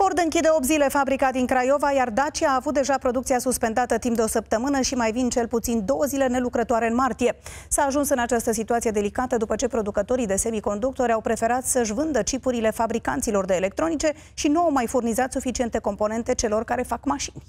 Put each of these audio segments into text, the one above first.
Ford închide 8 zile fabrica din Craiova, iar Dacia a avut deja producția suspendată timp de o săptămână și mai vin cel puțin două zile nelucrătoare în martie. S-a ajuns în această situație delicată după ce producătorii de semiconductori au preferat să-și vândă chipurile fabricanților de electronice și nu au mai furnizat suficiente componente celor care fac mașini.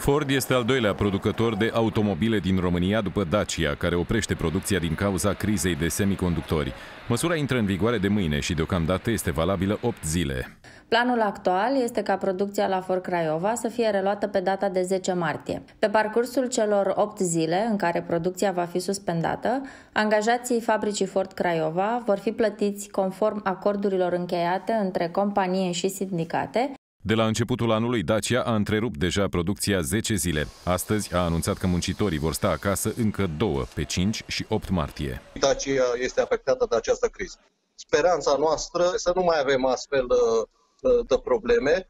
Ford este al doilea producător de automobile din România după Dacia, care oprește producția din cauza crizei de semiconductori. Măsura intră în vigoare de mâine și deocamdată este valabilă 8 zile. Planul actual este ca producția la Ford Craiova să fie reluată pe data de 10 martie. Pe parcursul celor 8 zile în care producția va fi suspendată, angajații fabricii Ford Craiova vor fi plătiți conform acordurilor încheiate între companie și sindicate de la începutul anului, Dacia a întrerupt deja producția 10 zile. Astăzi a anunțat că muncitorii vor sta acasă încă două, pe 5 și 8 martie. Dacia este afectată de această criză. Speranța noastră să nu mai avem astfel uh, uh, de probleme,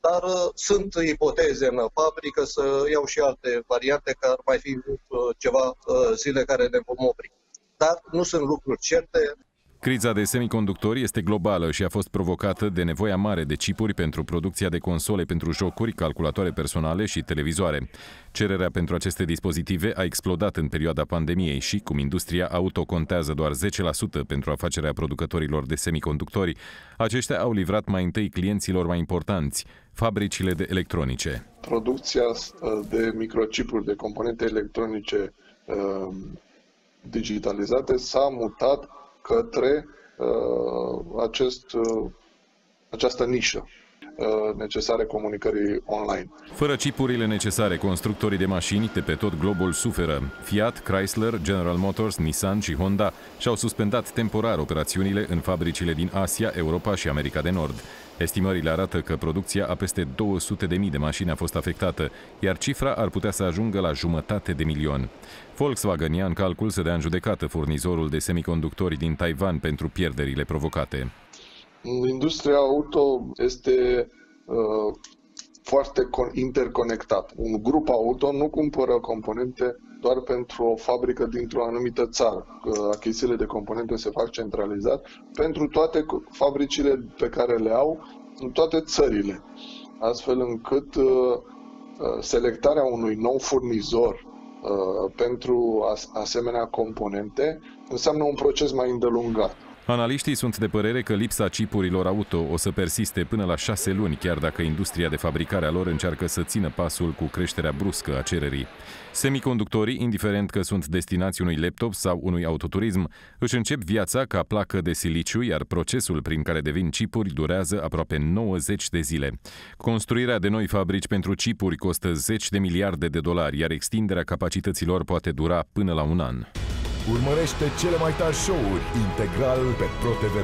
dar uh, sunt ipoteze în fabrică să iau și alte variante, că ar mai fi ceva zile care ne vom opri. Dar nu sunt lucruri certe. Criza de semiconductori este globală și a fost provocată de nevoia mare de chipuri pentru producția de console pentru jocuri, calculatoare personale și televizoare. Cererea pentru aceste dispozitive a explodat în perioada pandemiei și, cum industria auto contează doar 10% pentru afacerea producătorilor de semiconductori, aceștia au livrat mai întâi clienților mai importanți, fabricile de electronice. Producția uh, de microchipuri, de componente electronice uh, digitalizate s-a mutat către uh, acest, uh, această nișă. uh, necesare comunicării online. Fără chipurile necesare, constructorii de mașini de pe tot globul suferă. Fiat, Chrysler, General Motors, Nissan și Honda și-au suspendat temporar operațiunile în fabricile din Asia, Europa și America de Nord. Estimările arată că producția a peste 200.000 de mașini a fost afectată, iar cifra ar putea să ajungă la jumătate de milion. Volkswagen ia în calcul să dea în judecată furnizorul de semiconductori din Taiwan pentru pierderile provocate. Industria auto este uh, foarte interconectat. Un grup auto nu cumpără componente doar pentru o fabrică dintr-o anumită țară. Achizițiile de componente se fac centralizat pentru toate fabricile pe care le au în toate țările, astfel încât uh, uh, selectarea unui nou furnizor uh, pentru asemenea componente înseamnă un proces mai îndelungat. Analiștii sunt de părere că lipsa chipurilor auto o să persiste până la șase luni, chiar dacă industria de fabricare a lor încearcă să țină pasul cu creșterea bruscă a cererii. Semiconductorii, indiferent că sunt destinați unui laptop sau unui autoturism, își încep viața ca placă de siliciu, iar procesul prin care devin chipuri durează aproape 90 de zile. Construirea de noi fabrici pentru chipuri costă 10 de miliarde de dolari, iar extinderea capacităților poate dura până la un an. Urmărește cele mai tari show-uri integral pe ProTV+.